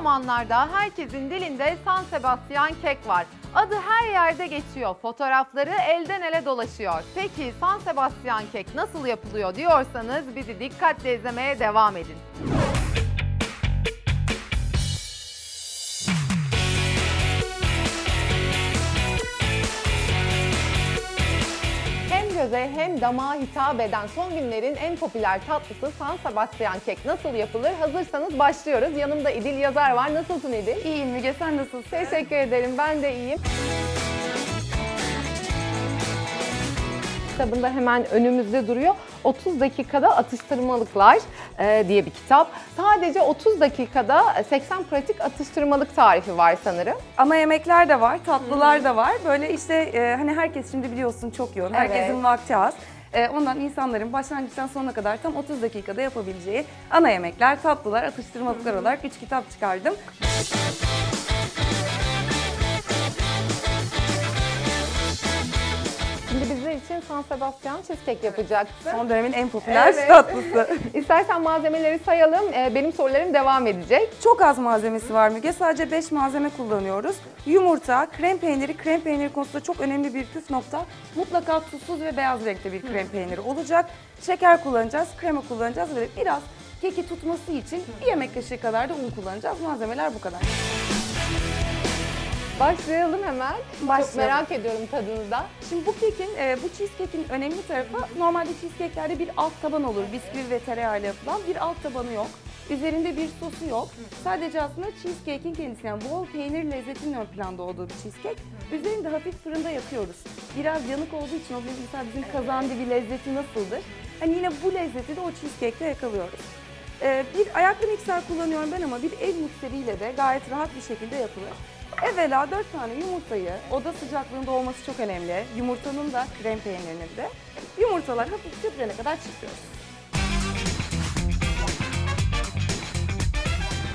zamanlarda herkesin dilinde San Sebastian kek var. Adı her yerde geçiyor. Fotoğrafları elden ele dolaşıyor. Peki San Sebastian kek nasıl yapılıyor diyorsanız bizi dikkatle izlemeye devam edin. Göze hem damağa hitap eden son günlerin en popüler tatlısı San Sebastian kek nasıl yapılır? Hazırsanız başlıyoruz. Yanımda İdil Yazar var. Nasılsın İdil? İyiyim Müge sen nasılsın? Teşekkür ederim. Ben de iyiyim. Kitabında hemen önümüzde duruyor. 30 dakikada atıştırmalıklar e, diye bir kitap. Sadece 30 dakikada 80 pratik atıştırmalık tarifi var sanırım. Ana yemekler de var, tatlılar da var. Böyle işte e, hani herkes şimdi biliyorsun çok yoğun, herkesin Evet. vakti az. E, ondan insanların başlangıçtan sonuna kadar tam 30 dakikada yapabileceği ana yemekler, tatlılar, atıştırmalıklar olarak 3 kitap çıkardım. Şimdi için San Sebastian cheesecake yapacaksın. Son dönemin en popüler Evet. tatlısı. İstersen malzemeleri sayalım. E, benim sorularım devam edecek. Çok az malzemesi var Müge. Sadece 5 malzeme kullanıyoruz. Yumurta, krem peyniri. Krem peyniri konusunda çok önemli bir püf nokta. Mutlaka tuzsuz ve beyaz renkte bir krem peyniri olacak. Şeker kullanacağız, krema kullanacağız ve biraz keki tutması için bir yemek kaşığı kadar da un kullanacağız. Malzemeler bu kadar. Başlayalım hemen. Çok Başlayalım. merak ediyorum tadını da. Şimdi bu kekin, e, bu cheesecake'in önemli tarafı normalde cheesecake'lerde bir alt taban olur. Bisküvi ve tereyağıyla yapılan bir alt tabanı yok. Üzerinde bir sosu yok. Sadece aslında cheesecake'in kendisi yani bol peynir lezzetinin ön planda olduğu bir cheesecake. Üzerinde hafif fırında yakıyoruz. Biraz yanık olduğu için o mesela bizim kazan dibi lezzeti nasıldır? Hani yine bu lezzeti de o cheesecake'te yakalıyoruz. E, bir ayaklı mikser kullanıyorum ben ama bir el mikseriyle de gayet rahat bir şekilde yapılır. Evvela 4 tane yumurtayı oda sıcaklığında olması çok önemli. Yumurtanın da krem peynirinin de. Yumurtalar hafif köpürene kadar çırpıyoruz.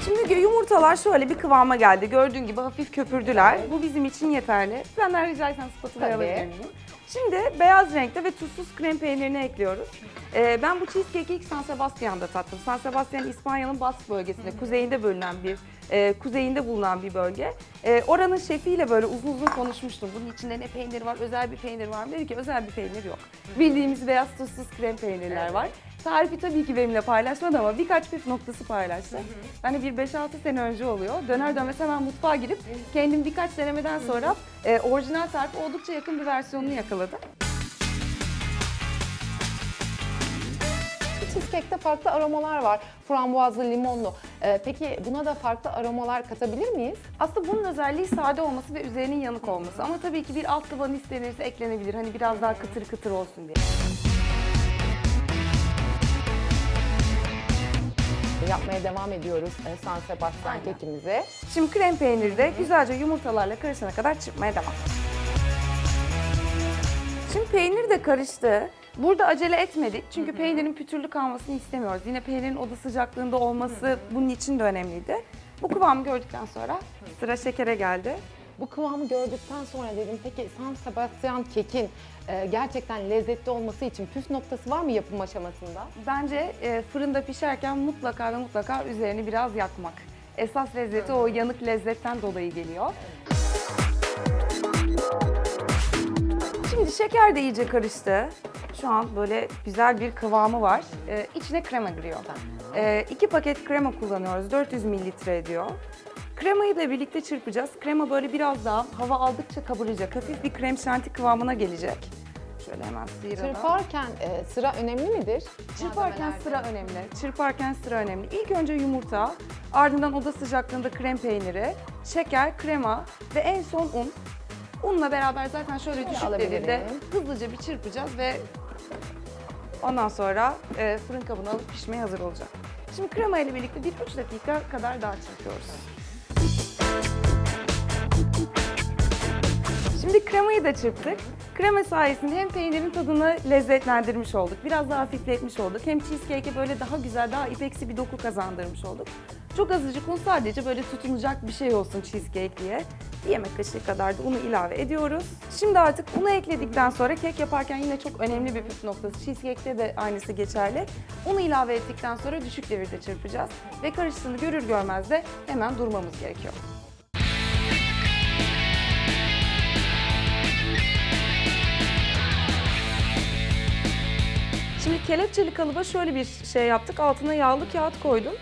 Şimdi yumurtalar şöyle bir kıvama geldi. Gördüğün gibi hafif köpürdüler. Bu bizim için yeterli. Senden rica etsem spatula'yı alabilir miyim? Şimdi beyaz renkte ve tuzsuz krem peynirini ekliyoruz. Ee, ben bu cheesecake'i ilk San Sebastian'da tattım. San Sebastian İspanya'nın Bask bölgesinde, kuzeyinde bölünen bir, e, kuzeyinde bulunan bir bölge. E, oranın şefiyle böyle uzun uzun konuşmuştum. Bunun içinde ne peynir var, özel bir peynir var mı? Dedi ki özel bir peynir yok. Bildiğimiz beyaz tuzsuz krem peynirler var. Tarifi tabii ki benimle paylaşmadı ama birkaç püf noktası paylaştı. Ben de bir 5-6 sene önce oluyor. Döner dönmez hemen mutfağa girip kendim birkaç denemeden sonra e, orijinal tarife oldukça yakın bir versiyonunu yakaladım. Cheesecake'te farklı aromalar var. Frambuazlı, limonlu. Ee, peki buna da farklı aromalar katabilir miyiz? Aslında bunun özelliği sade olması ve üzerinin yanık olması. Ama tabii ki bir alt taban istenirse eklenebilir. Hani biraz daha kıtır kıtır olsun diye. Yapmaya devam ediyoruz e, San Sebastian Aynen. kekimizi. Şimdi krem peyniri de güzelce yumurtalarla karışana kadar çırpmaya devam. Şimdi peynir de karıştı. Burada acele etmedik çünkü peynirin pütürlü kalmasını istemiyoruz. Yine peynirin oda sıcaklığında olması bunun için de önemliydi. Bu kıvamı gördükten sonra sıra şekere geldi. Bu kıvamı gördükten sonra dedim peki San Sebastian kekin e, gerçekten lezzetli olması için püf noktası var mı yapım aşamasında? Bence e, fırında pişerken mutlaka ve mutlaka üzerini biraz yakmak. Esas lezzeti o yanık lezzetten dolayı geliyor. Şimdi şeker de iyice karıştı. Şu an böyle güzel bir kıvamı var. Ee, içine krema giriyor. Ee, iki paket krema kullanıyoruz. 400 mililitre ediyor. Kremayı ile birlikte çırpacağız. Krema böyle biraz daha hava aldıkça kabaracak. Hafif bir krem şanti kıvamına gelecek. Şöyle hemen sıyıralım. Çırparken e, sıra önemli midir? Çırparken sıra önemli. Çırparken sıra önemli. İlk önce yumurta, ardından oda sıcaklığında krem peyniri, şeker, krema ve en son un. Unla beraber zaten şöyle düşük alabilirim. devirde hızlıca bir çırpacağız ve ondan sonra e, fırın kabına alıp pişmeye hazır olacak. Şimdi krema ile birlikte bir 3 dakika kadar daha çırpıyoruz. Şimdi kremayı da çırptık. Krema sayesinde hem peynirin tadını lezzetlendirmiş olduk, biraz daha hafifletmiş olduk. Hem cheesecake'e böyle daha güzel, daha ipeksi bir doku kazandırmış olduk. Çok azıcık un sadece böyle tutunacak bir şey olsun cheesecake diye. Bir yemek kaşığı kadar da unu ilave ediyoruz. Şimdi artık unu ekledikten sonra kek yaparken yine çok önemli bir püf noktası. Cheesecake'te de aynısı geçerli. Unu ilave ettikten sonra düşük devirde çırpacağız. Ve karıştığını görür görmez de hemen durmamız gerekiyor. Şimdi kelepçeli kalıba şöyle bir şey yaptık. Altına yağlı kağıt koydum.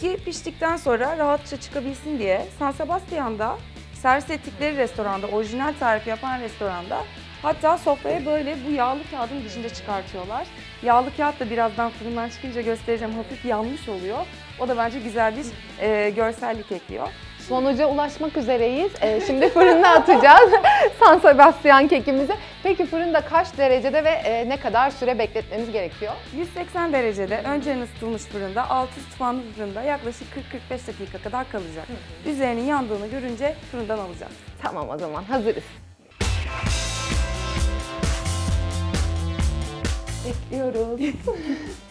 Ki piştikten sonra rahatça çıkabilsin diye San Sebastian'da servis ettikleri restoranda, orijinal tarif yapan restoranda hatta sofraya böyle bu yağlı kağıdın dışında çıkartıyorlar. Yağlı kağıt da birazdan fırından çıkınca göstereceğim hafif yanmış oluyor. O da bence güzel bir e, görsellik ekliyor. Sonuca ulaşmak üzereyiz. Ee, şimdi fırına atacağız San Sebastian kekimizi. Peki fırında kaç derecede ve e, ne kadar süre bekletmemiz gerekiyor? 180 derecede önceden ısıtılmış fırında, alt üst fanlı fırında yaklaşık 40-45 dakika kadar kalacak. Üzerinin yandığını görünce fırından alacağız. Tamam o zaman hazırız. Bekliyoruz.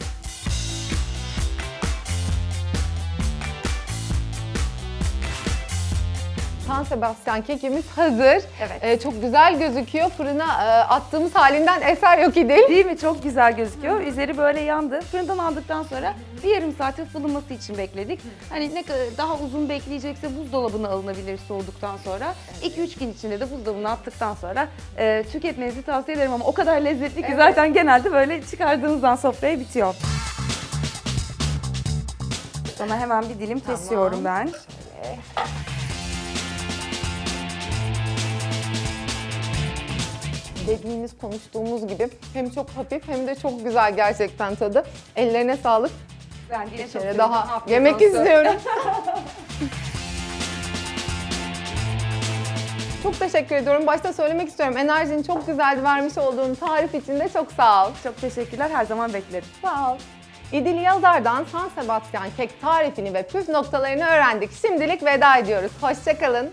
San Sebastian kekimiz hazır. Evet. Ee, çok güzel gözüküyor. Fırına e, attığımız halinden eser yok idi. Değil mi? Çok güzel gözüküyor. Üzeri böyle yandı. Fırından aldıktan sonra bir yarım saat ısınması için bekledik. Hani ne kadar daha uzun bekleyecekse buzdolabına alınabilir soğuduktan sonra. 2-3 gün içinde de buzdolabına attıktan sonra e, tüketmenizi tavsiye ederim ama o kadar lezzetli ki zaten genelde böyle çıkardığınızdan sofraya bitiyor. Sana hemen bir dilim kesiyorum ben. Dediğimiz, konuştuğumuz gibi hem çok hafif hem de çok güzel gerçekten tadı. Ellerine sağlık. Ben yine Bir kere daha yemek olsun. istiyorum. Çok teşekkür ediyorum. Başta söylemek istiyorum. Enerjin çok güzeldi. Vermiş olduğun tarif için de çok sağ ol. Çok teşekkürler. Her zaman beklerim. Sağ ol. İdil Yazar'dan San Sebastian kek tarifini ve püf noktalarını öğrendik. Şimdilik veda ediyoruz. Hoşçakalın.